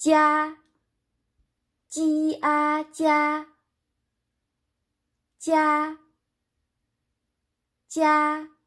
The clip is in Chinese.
加 jia 加加加。